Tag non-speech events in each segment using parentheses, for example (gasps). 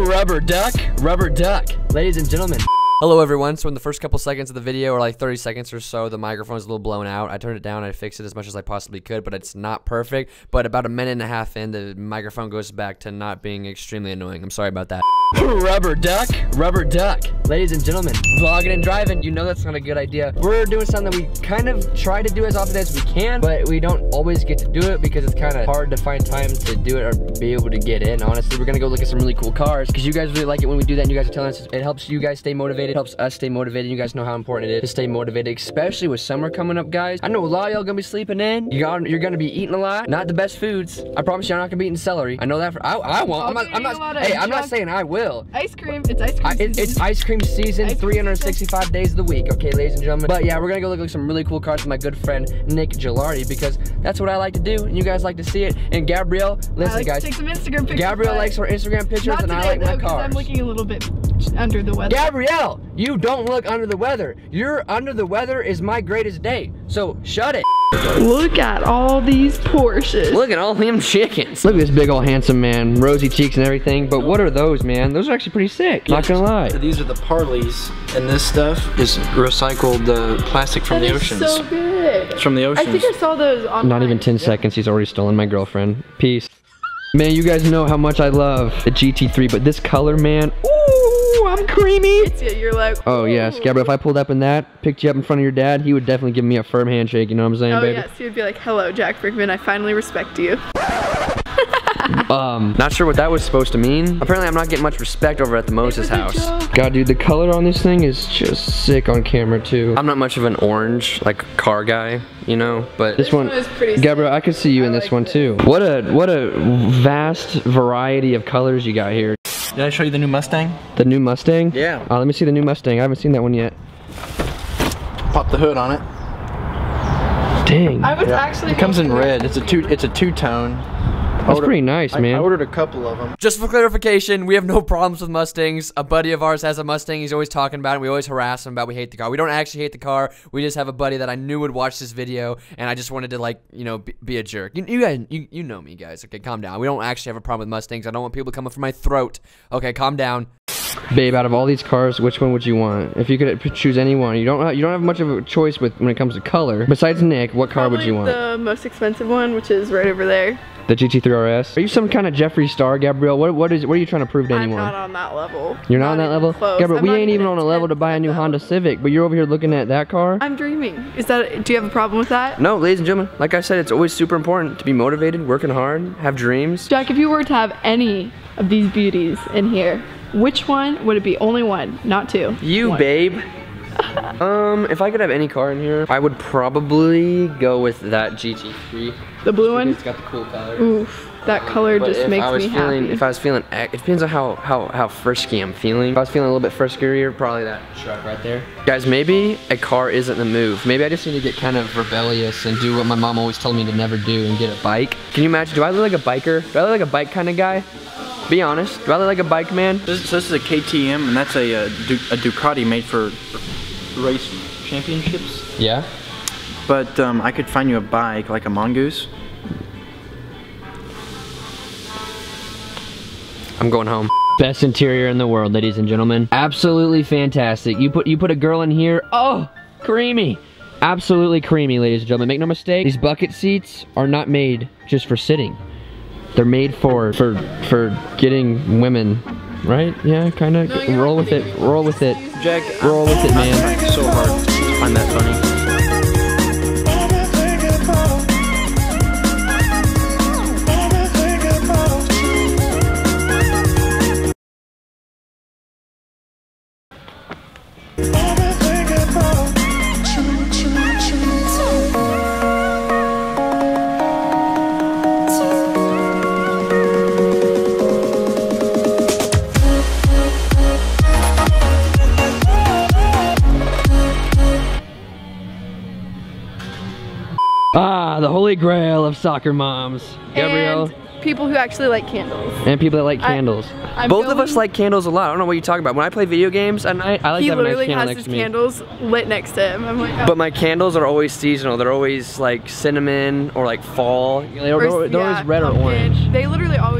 Rubber duck, rubber duck. Ladies and gentlemen. Hello everyone, so in the first couple seconds of the video, or like 30 seconds or so, the microphone is a little blown out. I turned it down, I fixed it as much as I possibly could, but it's not perfect. But about a minute and a half in, the microphone goes back to not being extremely annoying. I'm sorry about that. (laughs) Rubber duck, rubber duck. Ladies and gentlemen, vlogging and driving, you know that's not a good idea. We're doing something that we kind of try to do as often as we can, but we don't always get to do it because it's kind of hard to find time to do it or be able to get in. Honestly, we're gonna go look at some really cool cars because you guys really like it when we do that and you guys are telling us it helps you guys stay motivated, helps us stay motivated. You guys know how important it is to stay motivated, especially with summer coming up, guys. I know a lot of y'all gonna be sleeping in. You got, you're gonna be eating a lot, not the best foods. I promise you, I'm not gonna be eating celery. I know that for, I, I won't. I'm not, I'm not, hey, I'm not saying I will. Ice cream. It's ice cream. I, it, it's ice cream season, Ice cream 365 days of the week, okay, ladies and gentlemen. But yeah, we're gonna go look at some really cool cars with my good friend Nick Gilardi because that's what I like to do, and you guys like to see it. And Gabrielle, listen, I like guys. To take some Instagram pictures. Gabrielle likes her Instagram pictures, and I today, like my though, 'cause cars. I'm looking a little bit under the weather. Gabrielle, you don't look under the weather. Your under the weather is my greatest day. So shut it. Look at all these Porsches. Look at all them chickens. Look at this big old handsome man, rosy cheeks and everything. But what are those, man? Those are actually pretty sick. Not gonna lie. These are the Parleys, and this stuff is recycled uh, plastic from That the is oceans. so good. It's from the oceans. I think I saw those on. Not even 10 seconds, he's already stolen my girlfriend. Peace. Man, you guys know how much I love the GT3, but this color, man, ooh, I'm creamy. Yeah, you're like. Oh, yes, "Ooh." Gabriel, if I pulled up in that, picked you up in front of your dad, he would definitely give me a firm handshake, you know what I'm saying, Oh baby? yes, he would be like, "Hello, Jack Brinkman. I finally respect you." (laughs) (laughs) Um, not sure what that was supposed to mean. Apparently, I'm not getting much respect over at the Moses house. God, dude, the color on this thing is just sick on camera, too. I'm not much of an orange, like, car guy, you know, but this, This one is pretty sick. Gabriel, I could see you in this like one, this. too. What a, what a vast variety of colors you got here. Did I show you the new Mustang? The new Mustang? Yeah. Uh, let me see the new Mustang. I haven't seen that one yet. Pop the hood on it. Dang. I was actually. It comes in red. It's a two. It's a two tone. That's pretty nice, man. I ordered a couple of them. Just for clarification, we have no (laughs) problems with Mustangs. A buddy of ours has a Mustang. He's always talking about it. We always harass him about we hate the car. We don't actually hate the car. We just have a buddy that I knew would watch this video, and I just wanted to like you know be, be a jerk. You, you guys, you, you know me, guys. Okay, calm down. We don't actually have a problem with Mustangs. I don't want people coming for my throat. Okay, calm down. Babe, out of all these cars, which one would you want? If you could choose any one, you don't have, you don't have much of a choice with when it comes to color. Besides Nick, what car would you want? The most expensive one, which is right over there. The GT3 RS. Are you some kind of Jeffree Star, Gabrielle? What what is what are you trying to prove to anyone? I'm not on that level. You're not on that level? Close. Gabrielle, I'm we ain't even on a level to buy a new that Honda. Civic, but you're over here looking at that car? I'm dreaming. Is that? Do you have a problem with that? no, ladies and gentlemen, like I said, it's always super important to be motivated, working hard, have dreams. Jack, if you were to have any of these beauties in here, which one would it be? Only one, not two. You, One. babe. (laughs) um, if I could have any car in here, I would probably go with that GT3. The blue one. It's got the cool color. Oof, that color But just makes I was me feeling, happy. if I was feeling, it depends on how, how, how frisky I'm feeling. If I was feeling a little bit friskier, probably that truck right there. Guys, maybe a car isn't the move. Maybe I just need to get kind of rebellious and do what my mom always told me to never do and get a bike. Can you imagine, do I look like a biker? Do I look like a bike kind of guy? Be honest, do I look like a bike man? This, so this is a KTM, and that's a, uh, Du- a Ducati made for race championships. Yeah. But um, I could find you a bike like a Mongoose. I'm going home. Best interior in the world, ladies and gentlemen. Absolutely fantastic. You put you put a girl in here. Oh, creamy. Absolutely creamy, ladies and gentlemen. Make no mistake, these bucket seats are not made just for sitting. They're made for for for getting women, right? Yeah, kind of. No, roll with it. Roll with it. Jack, Roll with it, I'm man. so hard to find that funny. Holy grail of soccer moms. Gabrielle, And people who actually like candles. And people that like candles. I'm Both of us like candles a lot. I don't know what you're talking about. When I play video games at night, I like he to have a nice literally candle has next his to me. candles lit next to him. I'm like, oh. But my candles are always seasonal. They're always like cinnamon or like fall. They're, Or- they're- they're yeah, always red or orange. They literally always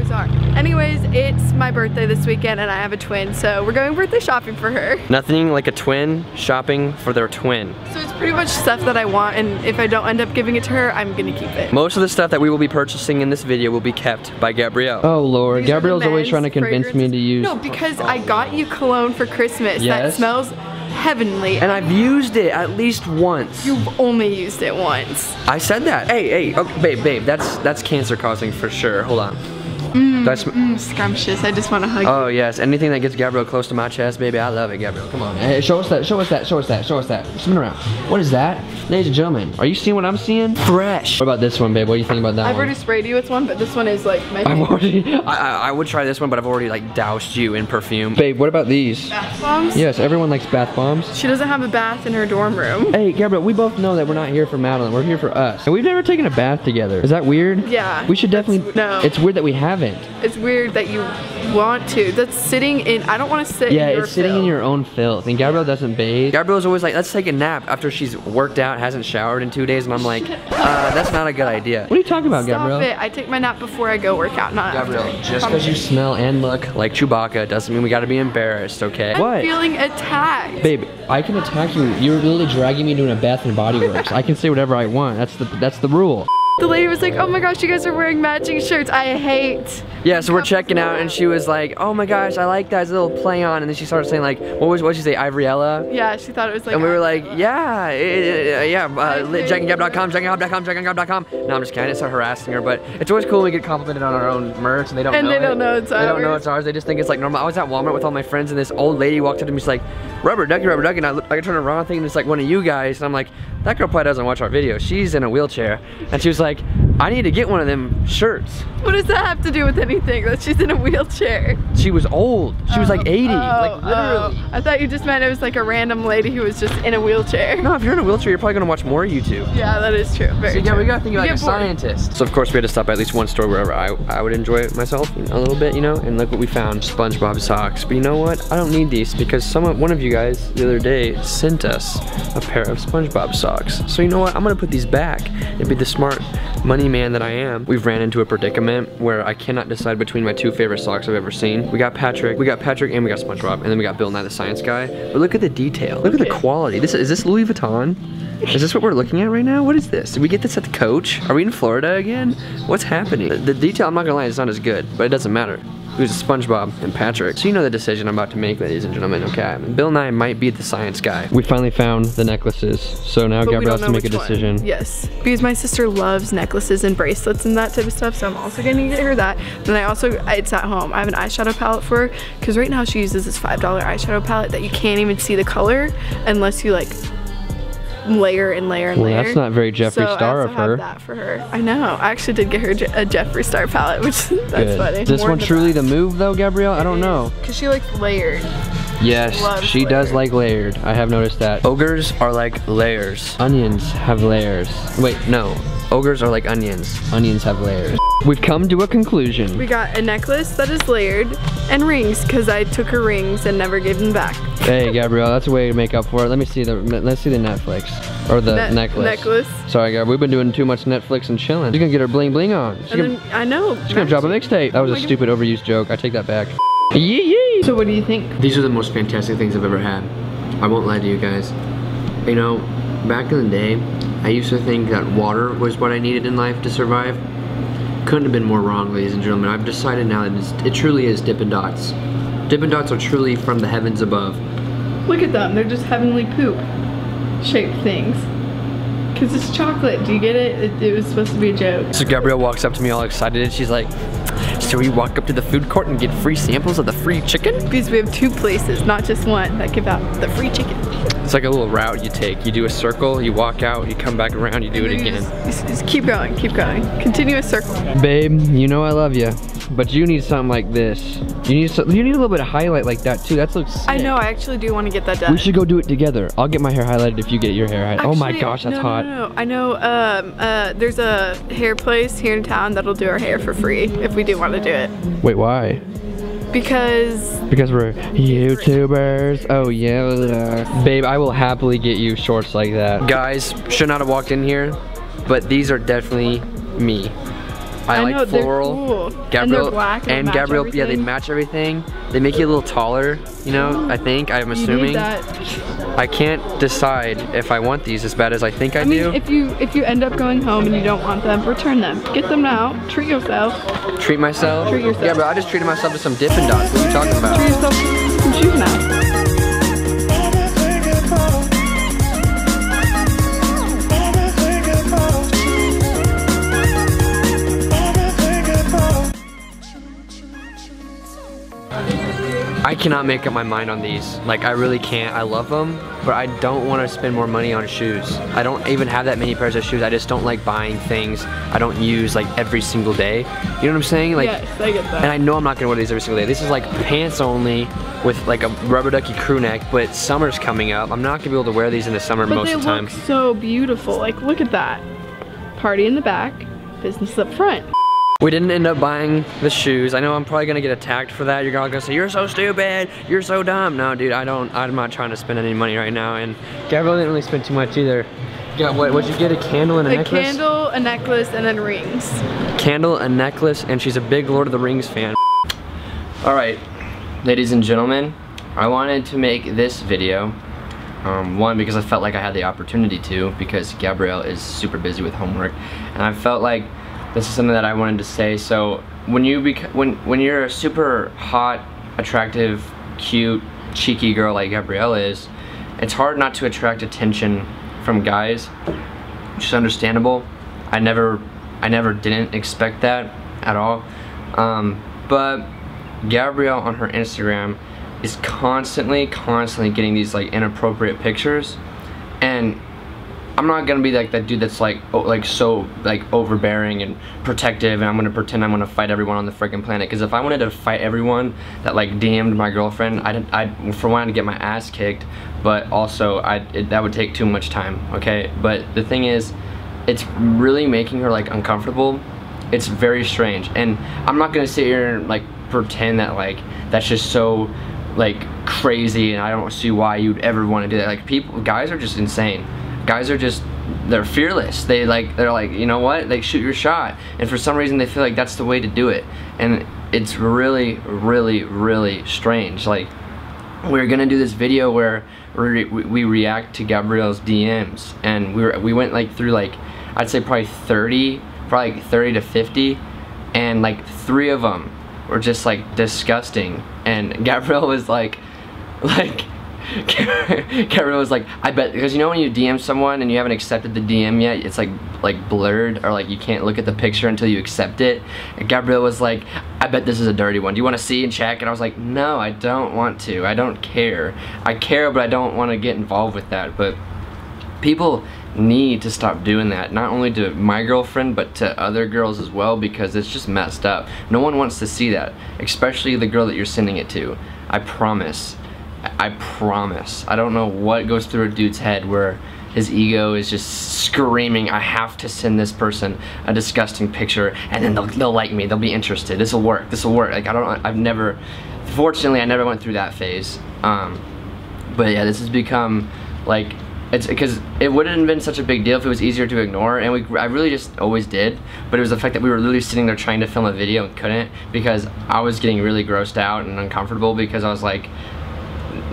are. Anyways, it's my birthday this weekend and I have a twin, so we're going birthday shopping for her. Nothing like a twin shopping for their twin. So it's pretty much stuff that I want and if I don't end up giving it to her, I'm gonna keep it. Most of the stuff that we will be purchasing in this video will be kept by Gabrielle. Oh lord, These Gabrielle's always trying to convince me to use. No, because I got you cologne for Christmas yes. that smells heavenly. and I've used it at least once. You've only used it once. I said that. Hey, hey, oh, babe, babe, that's that's cancer causing for sure. Hold on. That's. Mm, scrumptious. I just want to hug you. Oh yes, anything that gets Gabriel close to my chest, baby, I love it, Gabriel. Come on, hey, show us that, show us that, show us that, show us that. Spin around. What is that, ladies and gentlemen? Are you seeing what I'm seeing? Fresh. What about this one, babe? What do you think about that I've one? already sprayed you with one, but this one is like my I've favorite. already. I, I, I would try this one, but I've already like doused you in perfume. Babe, what about these? bath bombs. Yes, everyone likes bath bombs. She doesn't have a bath in her dorm room. Hey, Gabriel, we both know that we're not here for Madeline. We're here for us. And we've never taken a bath together. Is that weird? Yeah, We should definitely. no. It's weird that we haven't. It's weird that you want to. That's sitting in. I don't want to sit. Yeah, in your it's sitting in your own filth. And Gabrielle doesn't bathe. Gabrielle's always like, let's take a nap after she's worked out, hasn't showered in two days. And I'm like, uh, that's not a good idea. What are you talking about, Stop Gabrielle? it! I take my nap before I go work out, not Gabrielle, after. just because you smell and look like Chewbacca doesn't mean we gotta be embarrassed, okay? I'm feeling attacked. Babe, I can attack you. You're literally dragging me into a Bath and Body Works. I can say whatever I want. That's the that's the rule. The lady was like, "Oh my gosh, you guys are wearing matching shirts. I hate." Yeah, so we're checking out, and she was like, "Oh my gosh, I like that little play on," and then she started saying like, "What was what did she say, Ivoriella?" Yeah, she thought it was like. And we were like, yeah, eh, yeah, uh, jackandgab.com, jackandgab.com, jackandgab.com. No, I'm just kidding. I didn't start harassing her, but it's always cool when we get complimented on our own merch and they don't And know they it. don't know it's They don't know ours. it's ours. They just think it's like normal. I was at Walmart with all my friends and this old lady walked up to me. She's like, rubber ducky, rubber ducky. And I, I turned around thinking it's like one of you guys. And I'm like, that girl probably doesn't watch our videos. She's in a wheelchair. And she was like, like I need to get one of them shirts. What does that have to do with anything? That she's in a wheelchair. She was old. She was like 80. Oh, like oh. literally. oh. I thought you just meant it was like a random lady who was just in a wheelchair. No, if you're in a wheelchair, you're probably gonna watch more YouTube. Yeah, that is true. Very So yeah, true. we gotta think You like a scientist. So of course we had to stop at least one store wherever I, I would enjoy it myself you know, a little bit, you know. And look what we found: SpongeBob socks. But you know what? I don't need these because someone, one of you guys, the other day sent us a pair of SpongeBob socks. So you know what? I'm gonna put these back It'd be the smart money man that I am. We've ran into a predicament where I cannot decide between my two favorite socks I've ever seen. We got Patrick, we got Patrick, and we got SpongeBob, and then we got Bill Nye the Science Guy. But look at the detail. Look at the quality. This is this Louis Vuitton? Is this what we're looking at right now? What is this? Did we get this at the coach? Are we in Florida again? What's happening? The, the detail, I'm not gonna lie, it's not as good, but it doesn't matter. Who's a SpongeBob and Patrick? So you know the decision I'm about to make, ladies and gentlemen, okay? Bill Nye might be the science guy. We finally found the necklaces, so now But Gabrielle has to make a which one. decision. Yes, because my sister loves necklaces and bracelets and that type of stuff, so I'm also gonna get her that. Then I also, it's at home. I have an eyeshadow palette for her, because right now she uses this $5 eyeshadow palette that you can't even see the color unless you like layer and layer and Well, layer. that's not very Jeffree so Star I of her. that for her. I know. I actually did get her a Jeffree Star palette, which (laughs) that's Good. funny. Is this one truly the move though, Gabrielle? I don't know. Because she likes layered. Yes, Loves she does like layered. I have noticed that. Ogres are like layers. Onions have layers. Wait, no. Ogres are like onions. Onions have layers. We've come to a conclusion. We got a necklace that is layered and rings because I took her rings and never gave them back. Hey, Gabrielle, that's a way to make up for it. Let me see the let's see the Netflix or the Ne- necklace. necklace. Sorry, Gab, we've been doing too much Netflix and chilling. She's gonna get her bling bling on. She's, And gonna, then I know. she's gonna drop a mixtape. That was Oh a my stupid overused joke. I take that back. Yee yee. So what do you think? These are the most fantastic things I've ever had. I won't lie to you guys. You know, back in the day, I used to think that water was what I needed in life to survive. Couldn't have been more wrong, ladies and gentlemen. I've decided now that it's, it truly is Dippin' Dots. Dippin' Dots are truly from the heavens above. Look at them. They're just heavenly poop shaped things. Cause it's chocolate. Do you get it? it? It was supposed to be a joke. So Gabrielle walks up to me all excited and she's like, so we walk up to the food court and get free samples of the free chicken? Because we have two places, not just one, that give out the free chicken. It's like a little route you take. You do a circle, you walk out, you come back around, you do it And then again. Just, just, just keep going, keep going. Continuous circle. Babe, you know I love you. But you need something like this. You need some, you need a little bit of highlight like that too. That looks. Sick. I know. I actually do want to get that done. We should go do it together. I'll get my hair highlighted if you get your hair highlighted. oh my gosh, that's no, hot. No, no, no. I know. Um, uh, there's a hair place here in town that'll do our hair for free if we do want to do it. Wait, why? Because Because we're YouTubers. Oh yeah. Babe, I will happily get you shorts like that. Guys, should not have walked in here, but these are definitely me. I, I like know, floral. cool. And Gabrielle black and they match Gabrielle, yeah, they match everything. They make you a little taller, you know. I (gasps) think I'm assuming. I can't decide if I want these as bad as I think I, I mean, do. if you if you end up going home and you don't want them, return them. Get them now. Treat yourself. Treat myself. Treat yourself. Yeah, but I just treated myself to some Dippin' Dots. What are you talking about? Treat yourself some shoes now. I cannot make up my mind on these. Like, I really can't. I love them, but I don't want to spend more money on shoes. I don't even have that many pairs of shoes. I just don't like buying things I don't use like every single day. You know what I'm saying? Like, yes, I get that. and I know I'm not gonna wear these every single day. This is like pants only with like a rubber ducky crew neck, but summer's coming up. I'm not gonna be able to wear these in the summer but most of the time. they look so beautiful. Like, look at that. Party in the back, business up front. We didn't end up buying the shoes. I know I'm probably gonna get attacked for that. You're all gonna say, you're so stupid, you're so dumb. No, dude, I don't, I'm not trying to spend any money right now. And Gabrielle didn't really spend too much either. Yeah, what, what'd you get, a candle and a, A necklace? candle, a necklace, and then rings. Candle, a necklace, and she's a big Lord of the Rings fan. All right, ladies and gentlemen, I wanted to make this video. Um, one, because I felt like I had the opportunity to, because Gabrielle is super busy with homework, and I felt like this is something that I wanted to say. So when you bec- when when you're a super hot, attractive, cute, cheeky girl like Gabrielle is, it's hard not to attract attention from guys, which is understandable. I never I never didn't expect that at all. Um, but Gabrielle on her Instagram is constantly, constantly getting these like inappropriate pictures, and I'm not gonna be like that dude that's like oh, like so like overbearing and protective, and I'm gonna pretend I'm gonna fight everyone on the freaking planet. Because if I wanted to fight everyone that like DM'd my girlfriend, I'd, I'd for one to get my ass kicked, but also I that would take too much time. Okay, but the thing is, it's really making her like uncomfortable. It's very strange, and I'm not gonna sit here and like pretend that like that's just so like crazy, and I don't see why you'd ever want to do that. Like people, guys are just insane. Guys are just they're fearless. They like they're like you know what? They shoot your shot, and for some reason they feel like that's the way to do it, and it's really, really, really strange. Like we are gonna do this video where we, we react to Gabrielle's DMs, and we were we went like through like I'd say probably 30, probably like 30 to 50, and like three of them were just like disgusting, and (laughs) Gabrielle was like, like. Gabrielle was like, I bet because you know when you DM someone and you haven't accepted the DM yet, it's like like blurred or like you can't look at the picture until you accept it. And Gabrielle was like, I bet this is a dirty one. Do you want to see and check? And I was like, No, I don't want to. I don't care. I care, but I don't want to get involved with that. But people need to stop doing that not only to my girlfriend but to other girls as well because it's just messed up no one wants to see that especially the girl that you're sending it to i promise i promise. I don't know what goes through a dude's head where his ego is just screaming i have to send this person a disgusting picture and then they'll, they'll like me. They'll be interested. This will work. This will work. Like i don't i've never fortunately i never went through that phase. Um, but yeah this has become like it's because it wouldn't have been such a big deal if it was easier to ignore and we I really just always did but it was the fact that we were literally sitting there trying to film a video and couldn't because I was getting really grossed out and uncomfortable because I was like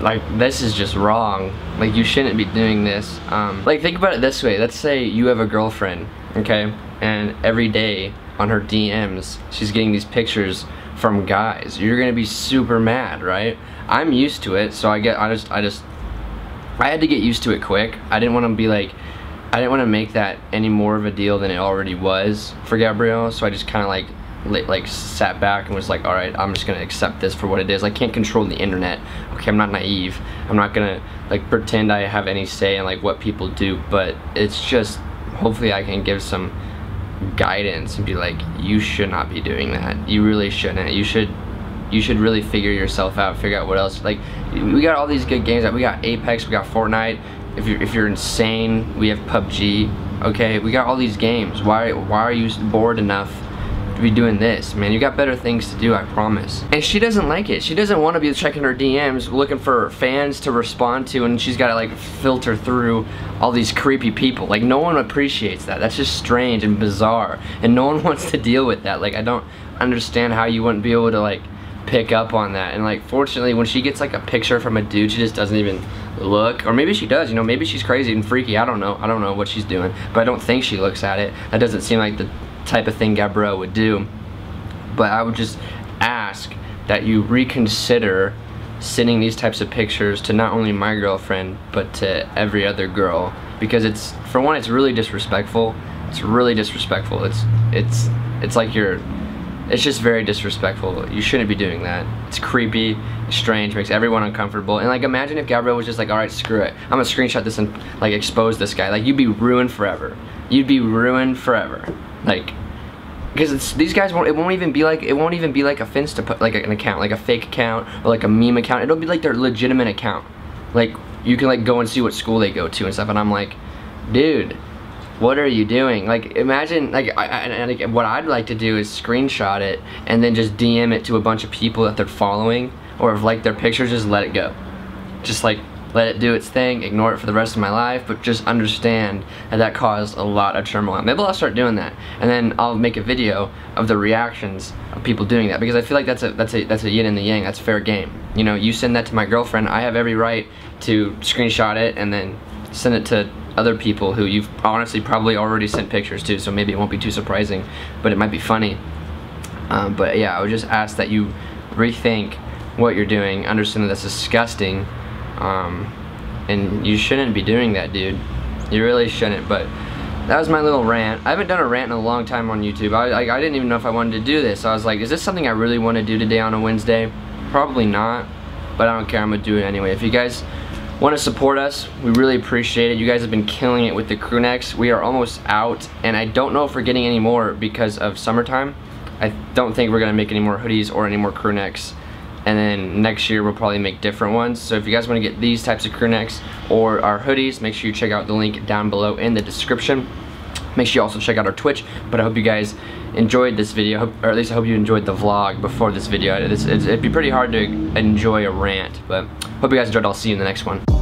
like this is just wrong. Like you shouldn't be doing this. Um, like think about it this way. Let's say you have a girlfriend okay? And every day on her DMs she's getting these pictures from guys. You're gonna be super mad right? I'm used to it so I get I just I just I had to get used to it quick. I didn't want to be like, I didn't want to make that any more of a deal than it already was for Gabrielle. So I just kind of like, li- like sat back and was like, all right, I'm just gonna accept this for what it is. I can't control the internet. Okay, I'm not naive. I'm not gonna like pretend I have any say in like what people do. But it's just, hopefully, I can give some guidance and be like, you should not be doing that. You really shouldn't. You should you should really figure yourself out, figure out what else. Like, we got all these good games. We got Apex, we got Fortnite. If you're, if you're insane, we have PUBG. Okay, we got all these games. Why, why are you bored enough to be doing this, man? You got better things to do, I promise. And she doesn't like it. She doesn't want to be checking her DMs, looking for fans to respond to, and she's got to like filter through all these creepy people. Like, no one appreciates that. That's just strange and bizarre. And no one (laughs) wants to deal with that. Like, I don't understand how you wouldn't be able to like pick up on that and like fortunately when she gets like a picture from a dude she just doesn't even look or maybe she does you know maybe she's crazy and freaky I don't know I don't know what she's doing but I don't think she looks at it that doesn't seem like the type of thing Gabrielle would do but I would just ask that you reconsider sending these types of pictures to not only my girlfriend but to every other girl because it's for one it's really disrespectful it's really disrespectful it's it's it's like you're it's just very disrespectful. You shouldn't be doing that. It's creepy, strange, makes everyone uncomfortable. And like imagine if Gabrielle was just like, alright, screw it. I'm gonna screenshot this and like expose this guy. Like you'd be ruined forever. You'd be ruined forever. Like because these guys won't it won't even be like it won't even be like a fence to put like an account like a fake account or like a meme account it'll be like their legitimate account like you can like go and see what school they go to and stuff and I'm like dude what are you doing? Like, imagine, like, I, I, like, what I'd like to do is screenshot it and then just DM it to a bunch of people that they're following or if like their pictures, just let it go. Just like, let it do its thing, ignore it for the rest of my life, but just understand that that caused a lot of turmoil. Maybe I'll start doing that, and then I'll make a video of the reactions of people doing that because I feel like that's a that's a that's a yin and the yang. That's fair game. You know, you send that to my girlfriend, I have every right to screenshot it and then send it to other people who you've honestly probably already sent pictures to, so maybe it won't be too surprising, but it might be funny. Um, but yeah, I would just ask that you rethink what you're doing, understand that that's disgusting, um, and you shouldn't be doing that, dude. You really shouldn't, but that was my little rant. I haven't done a rant in a long time on YouTube. I, I, I didn't even know if I wanted to do this. I was like, is this something I really want to do today on a Wednesday? Probably not, but I don't care. I'm going to do it anyway. If you guys want to support us, we really appreciate it. You guys have been killing it with the crew necks. We are almost out, and I don't know if we're getting any more because of summertime. I don't think we're going to make any more hoodies or any more crew necks. And then next year we'll probably make different ones. So if you guys want to get these types of crew necks or our hoodies, make sure you check out the link down below in the description. Make sure you also check out our Twitch. But I hope you guys enjoyed this video, or at least I hope you enjoyed the vlog before this video. It's, it's, it'd be pretty hard to enjoy a rant, but hope you guys enjoyed. I'll see you in the next one.